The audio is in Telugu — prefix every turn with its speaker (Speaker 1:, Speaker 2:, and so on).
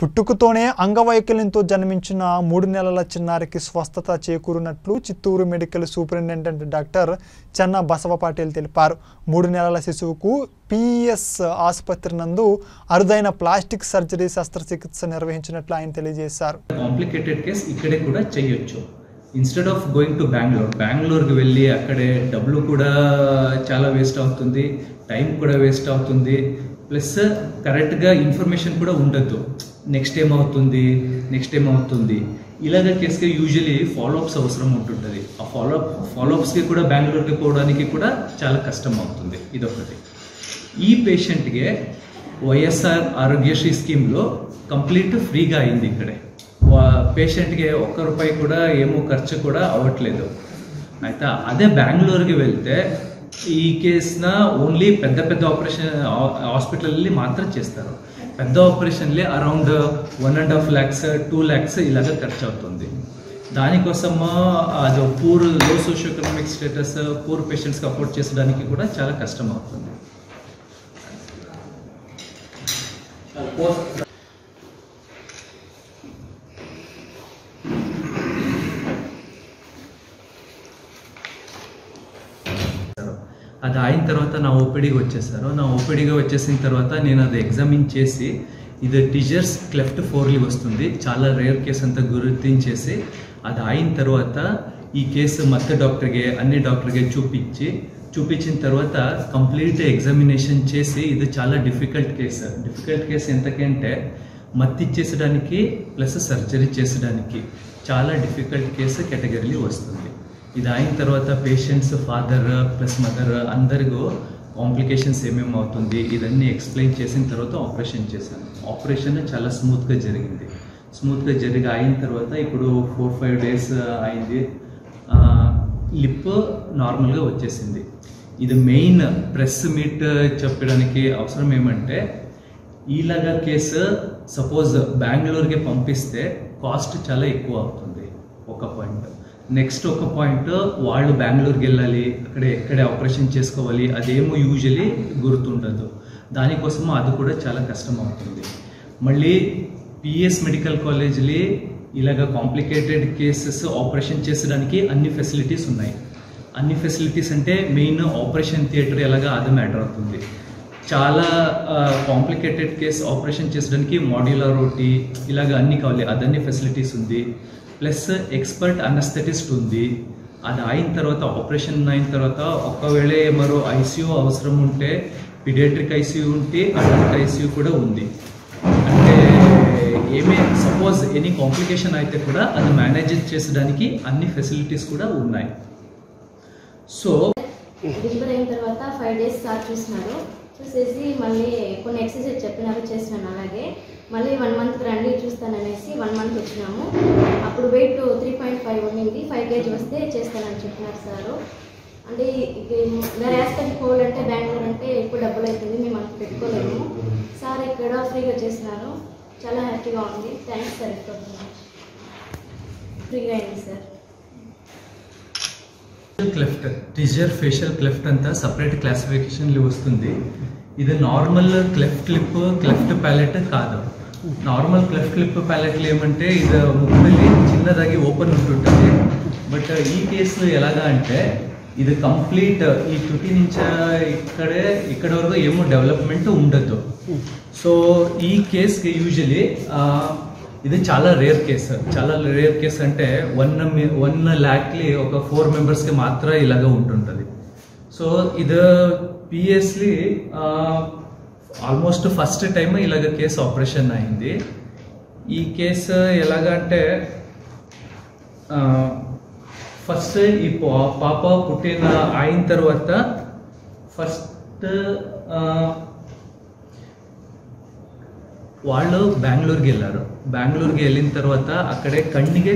Speaker 1: పుట్టుకతోనే అంగవైకల్యంతో జన్మించిన మూడు నెలల చిన్నారికి స్వస్థత చేకూరినట్లు Chittoor medical superintendent doctor Chenna Basava Patil తెలిపారు. మూడు నెలల శిశువుకు పిఈఎస్ ఆసుపత్రి నందు అరుదైన ప్లాస్టిక్ సర్జరీ శస్త్రచికిత్స నిర్వహించినట్లు ఆయన తెలియజేశారు.
Speaker 2: కాంప్లికేటెడ్ కేస్ ఇక్కడే కూడా చేయొచ్చు. Instead of going to Bengaluru బెంగళూరుకి వెళ్ళి అక్కడే డబ్బులు కూడా చాలా వేస్ట్ అవుతుంది టైం కూడా వేస్ట్ అవుతుంది. ప్లస్ కరెక్ట్గా ఇన్ఫర్మేషన్ కూడా ఉండద్దు. నెక్స్ట్ ఏమవుతుంది నెక్స్ట్ ఏమవుతుంది ఇలాగ కేసుకి యూజువలీ ఫాలోఅప్స్ అవసరం ఉంటుంటుంది. ఆ ఫాలోఅప్ ఫాలోఅప్స్కి కూడా బెంగళూరుకి పోవడానికి కూడా చాలా కష్టం అవుతుంది. ఇదొకటి. ఈ పేషెంట్కి వైఎస్ఆర్ ఆరోగ్యశ్రీ స్కీమ్లో కంప్లీట్ ఫ్రీగా అయింది ఇక్కడే. పేషెంట్కి ఒక్క రూపాయి కూడా ఏమో ఖర్చు కూడా అవ్వట్లేదు. అయితే అదే బెంగళూరుకి వెళ్తే ఈ కేసున ఓన్లీ పెద్ద పెద్ద ఆపరేషన్ హాస్పిటల్ని మాత్రం చేస్తారు. పెద్ద ఆపరేషన్లే around one and half lakhs two lakhs ఇలాగ ఖర్చు అవుతుంది దానికోసము అది పూర్లో సోషియో ఎకనామిక్ స్టేటస్ పూర్ పేషెంట్స్కి అఫోర్డ్ చేసడానికి కూడా చాలా కష్టం అవుతుంది అది అయిన తర్వాత నా ఓపీడీకి వచ్చేసారు. నా ఓపీడీగా వచ్చేసిన తర్వాత నేను అది ఎగ్జామిన్ చేసి ఇది టీజర్స్ క్లెఫ్ట్ ఫోర్లీ వస్తుంది. చాలా రేర్ కేసు అంతా గుర్తించేసి అది అయిన తర్వాత ఈ కేసు మత్త డాక్టర్కి అన్ని డాక్టర్కి చూపించి చూపించిన తర్వాత కంప్లీట్ ఎగ్జామినేషన్ చేసి ఇది చాలా డిఫికల్ట్ కేసు డిఫికల్ట్ కేసు ఎంతకంటే మత్తి చేసడానికి ప్లస్ సర్జరీ చేసడానికి చాలా డిఫికల్ట్ కేసు కేటగిరీలో వస్తుంది. ఇది అయిన తర్వాత పేషెంట్స్ ఫాదర్ ప్లస్ మదర్ అందరికీ కాంప్లికేషన్స్ ఏమేమి అవుతుంది? ఇదన్నీ ఎక్స్ప్లెయిన్ చేసిన తర్వాత ఆపరేషన్ చేశాను. ఆపరేషన్ చాలా స్మూత్గా జరిగింది. స్మూత్గా జరిగి అయిన తర్వాత ఇప్పుడు ఫోర్ ఫైవ్ డేస్ అయింది. లిప్ నార్మల్గా వచ్చేసింది. ఇది మెయిన్ ప్రెస్ మీట్ చెప్పడానికి అవసరం ఏమంటే ఈలాగా కేసు సపోజ్ బెంగళూరుకి పంపిస్తే కాస్ట్ చాలా ఎక్కువ అవుతుంది. ఒక పాయింట్ నెక్స్ట్ ఒక పాయింట్ వాళ్ళు బెంగళూరుకి వెళ్ళాలి అక్కడ ఎక్కడే ఆపరేషన్ చేసుకోవాలి అదేమో యూజువలీ గుర్తుండదు. దానికోసము అది కూడా చాలా కష్టం అవుతుంది మళ్ళీ పిఎస్ మెడికల్ కాలేజ్లో ఇలాగ కాంప్లికేటెడ్ కేసెస్ ఆపరేషన్ చేసడానికి అన్ని ఫెసిలిటీస్ ఉన్నాయి. అన్ని ఫెసిలిటీస్ అంటే మెయిన్ ఆపరేషన్ థియేటర్ ఎలాగా అది మ్యాటర్ అవుతుంది. చాలా కాంప్లికేటెడ్ కేస్ ఆపరేషన్ చేసడానికి మాడ్యులర్ రోటీ ఇలాగ అన్ని కావాలి అదన్ని ఫెసిలిటీస్ ఉంది. ప్లస్ ఎక్స్పర్ట్ అనస్థెటిస్ట్ ఉంది. అది అయిన తర్వాత ఆపరేషన్ అయిన తర్వాత ఒకవేళ మరో ఐసీయూ అవసరం ఉంటే పిడియాట్రిక్ ఐసీయూ ఉంటే అడల్ట్ ఐసీయూ కూడా ఉంది. అంటే ఏమే సపోజ్ ఎనీ కాంప్లికేషన్ అయితే కూడా అది మేనేజ్ చేసడానికి అన్ని ఫెసిలిటీస్ కూడా ఉన్నాయి. సో
Speaker 3: డెలివరీ అయిన తర్వాత ఫైవ్ డేస్ సార్ చూసినారు. చూసేసి మళ్ళీ కొన్ని ఎక్సర్సైజ్ చెప్పినారు చేసినాను అలాగే. మళ్ళీ వన్ మంత్కి రండి చూస్తాననేసి వన్ మంత్ వచ్చినాము. అప్పుడు వెయిట్ త్రీ పాయింట్ ఫైవ్ ఉండింది ఫైవ్ కేజీ వస్తే చేస్తానని చెప్పినారు సారు. అంటే వేరే హాస్పిటల్కి పోవాలంటే బెంగళూరు అంటే ఎక్కువ డబ్బులు అవుతుంది మేము అంత పెట్టుకోలేము. సార్ ఇక్కడ ఫ్రీగా చేసినారు. చాలా హ్యాపీగా ఉంది. థ్యాంక్స్ సార్ ఎక్కువ ఫ్రీగా అయింది సార్.
Speaker 2: క్లెఫ్ట్ టిజర్ ఫేషియల్ క్లెఫ్ట్ అంతా సపరేట్ క్లాసిఫికేషన్లు వస్తుంది. ఇది normal cleft lip cleft palate కాదు. నార్మల్ క్లెఫ్ట్ లిప్ ప్యాలెట్లు ఏమంటే ఇది ముక్కులి చిన్నదాగి ఓపెన్ ఉంటుంటుంది. బట్ ఈ కేసు ఎలాగా అంటే ఇది కంప్లీట్ ఈ తుటి నుంచి ఇక్కడే ఇక్కడ వరకు ఏమో డెవలప్మెంట్ ఉండదు. సో ఈ కేస్కి యూజువలీ ఇది చాలా రేర్ కేసు చాలా రేర్ కేసు అంటే వన్ వన్ ల్యాక్లీ ఒక ఫోర్ మెంబర్స్కి మాత్రం ఇలాగ ఉంటుంటుంది. సో ఇది పిఎస్లీ ఆల్మోస్ట్ ఫస్ట్ టైం ఇలాగ కేసు ఆపరేషన్ అయింది. ఈ కేసు ఎలాగంటే ఫస్ట్ ఈ పా- పాప పుట్టిన అయిన తర్వాత ఫస్ట్ వాళ్ళు బెంగళూరుకి వెళ్ళారు. బెంగళూరుకి వెళ్ళిన తర్వాత అక్కడే కన్నిగే